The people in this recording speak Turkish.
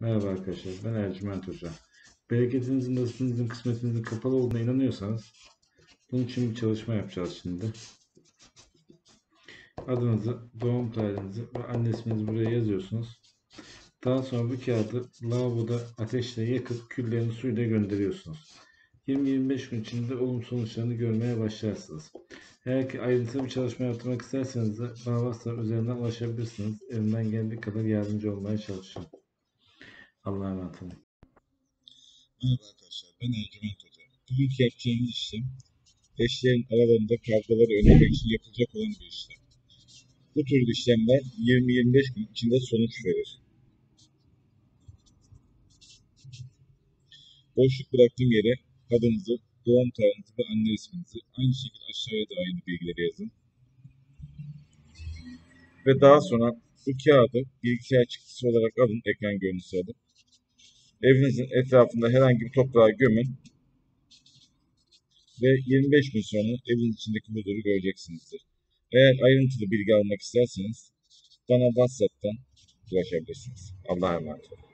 Merhaba arkadaşlar, ben Ercüment Hoca. Bereketinizin, nasibinizin, kısmetinizin kapalı olduğuna inanıyorsanız bunun için bir çalışma yapacağız şimdi. Adınızı, doğum tarihinizi ve anne isminizi buraya yazıyorsunuz. Daha sonra bu kağıdı lavaboda ateşle yakıp küllerini suyla gönderiyorsunuz. 20-25 gün içinde olumsuz sonuçlarını görmeye başlarsınız. Eğer ki ayrıntılı bir çalışma yaptırmak isterseniz de bana üzerinden ulaşabilirsiniz. Elimden geldiği kadar yardımcı olmaya çalışacağım. Allah'a emanet olun. Merhaba arkadaşlar, ben Ercüment Hoca. Bugünkü yapacağımız işlem, eşlerin aralarında kavgaları önlemek için yapılacak olan bir işlem. Bu tür işlemler 20-25 gün içinde sonuç verir. Boşluk bıraktığım yere adınızı, doğum tarihinizi ve anne isminizi, aynı şekilde aşağıya da aynı bilgileri yazın. Ve daha sonra bu kağıdı bilgisayar çıktısı olarak alın, ekran görüntüsü alın. Evinizin etrafında herhangi bir toprağa gömün ve 25 gün sonra evin içindeki huzuru göreceksinizdir. Eğer ayrıntılı bilgi almak isterseniz bana WhatsApp'tan ulaşabilirsiniz. Allah'a emanet olun.